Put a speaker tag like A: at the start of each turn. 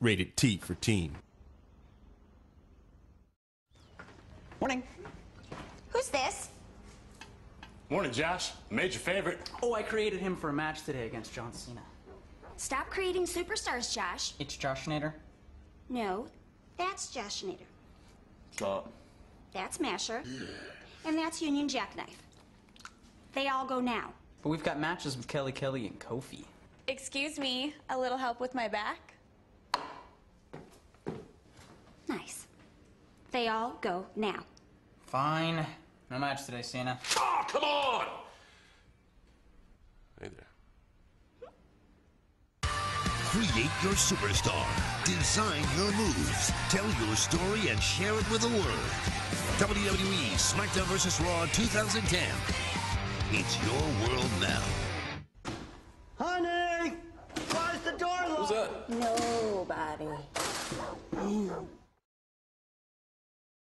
A: Rated T for teen.
B: Morning.
C: Who's this?
D: Morning, Josh. Made your favorite.
B: Oh, I created him for a match today against John Cena.
C: Stop creating superstars, Josh.
B: It's Josh Nader.
C: No, that's Josh Nader.
D: Stop.
C: That's Masher. And that's Union Jackknife. They all go now.
B: But we've got matches with Kelly Kelly and Kofi.
E: Excuse me, a little help with my back?
C: They all go now.
B: Fine. No match today, Cena.
D: Oh, ah, come on! Hey there.
F: Create your superstar. Design your moves. Tell your story and share it with the world. WWE SmackDown vs. Raw 2010. It's your world now.
G: Honey! Why's the door locked?
D: Who's that?
C: Nobody.